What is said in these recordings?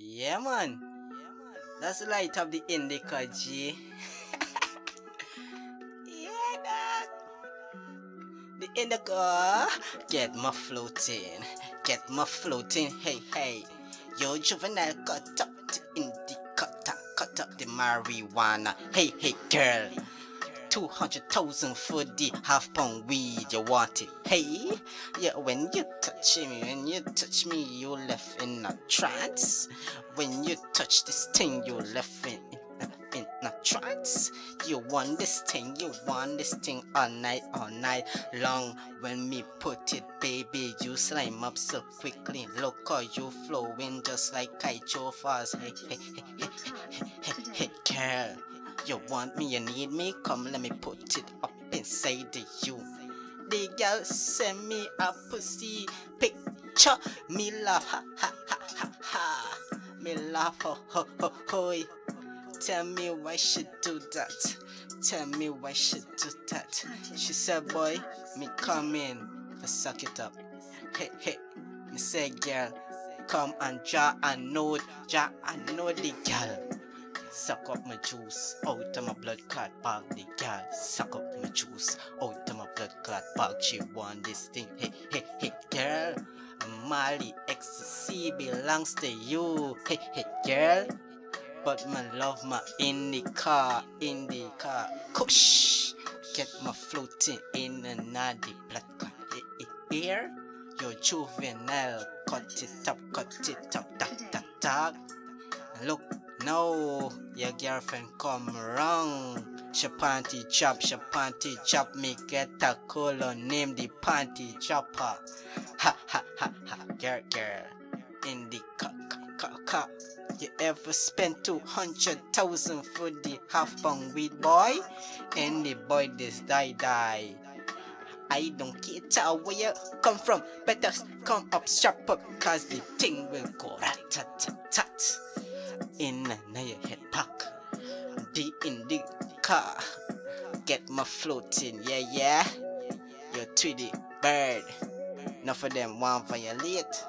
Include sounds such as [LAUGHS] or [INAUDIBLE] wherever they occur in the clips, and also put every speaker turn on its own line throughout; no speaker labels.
Yeah, man. That's the light of the indica, G. [LAUGHS] yeah, dog. The indica. Get my floating. Get my floating. Hey, hey. Yo, juvenile, cut up the indica. Cut up the marijuana. Hey, hey, girl. 200,000 for the half pound weed, you want it? Hey, yeah, when you touch me, when you touch me, you left in a trance. When you touch this thing, you left in, in, a trance. You want this thing, you want this thing all night, all night long. When me put it, baby, you slime up so quickly. Look how you flowing just like kite fast. Hey, hey, hey, hey, hey, hey, hey, girl. You want me, you need me? Come, let me put it up inside of you. The girl send me a pussy picture. Me laugh, ha ha ha ha ha. Me laugh, ho ho ho ho. Tell me why she do that. Tell me why she do that. She said, boy, me come in, for suck it up. Hey, hey. Me say, girl, come and draw a note, draw a note, the girl. Suck up my juice out of my blood clot bag. The girl suck up my juice out of my blood clot bag. She want this thing. Hey, hey, hey, girl. Mali ecstasy belongs to you. Hey, hey, girl. But my love my in the car, in car. Kush. Get my floating in another blood clot. Hey, hey, here. Your juvenile. Cut it up, cut it up. Tak, tak, tak. Look no, your girlfriend come wrong. She panty chop, she panty chop. Me get a color name the panty chopper. Ha ha ha ha, girl, girl. In the cup, cup, cup. You ever spent two hundred thousand for the half pound weed boy? And the boy this die die. I don't care where you come from. Better come up, strap up, cause the thing will go rat tat tat tat in now your head pack. Deep in the car. Get my floating, yeah, yeah. Your Tweety bird. Enough for them want violate.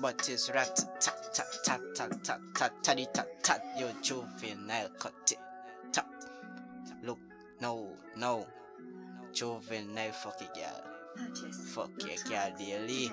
But it's rat tat tat tat tat tat tat tat tat tat your juvenile cut it tap. Look, no, no. Juvenile fuck it girl. Fuck your girl daily.